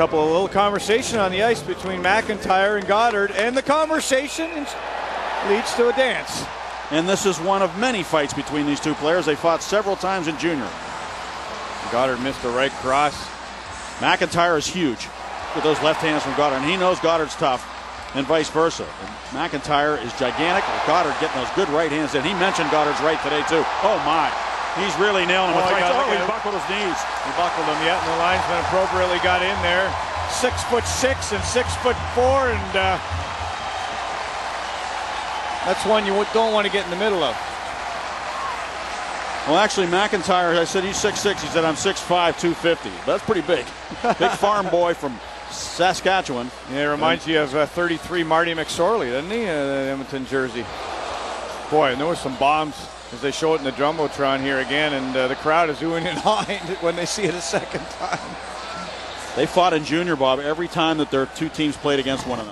couple of little conversation on the ice between MacIntyre and Godard, and the conversation leads to a dance. And this is one of many fights between these two players. They fought several times in junior. Godard missed the right cross. MacIntyre is huge with those left hands from Godard, and he knows Godard's tough, and vice versa. And MacIntyre is gigantic. Godard getting those good right hands in. He mentioned Godard's right today too. Oh my, he's really nailing him. Oh, with right. oh he buckled his knees. He buckled him yet, and the linesman appropriately got in there. Six foot six and six foot four, and uh, that's one you don't want to get in the middle of. Well, actually, MacIntyre, I said he's 6'6". He said I'm 6'5", 250. That's pretty big. Big farm boy from Saskatchewan. Yeah, it reminds you of uh, 33 Marty McSorley, doesn't he? Uh, the Edmonton jersey. Boy, and there were some bombs as they show it in the Jumbotron here again, and uh, the crowd is oohing and hawing when they see it a second time. They fought in junior, Bob, every time that their two teams played against one another.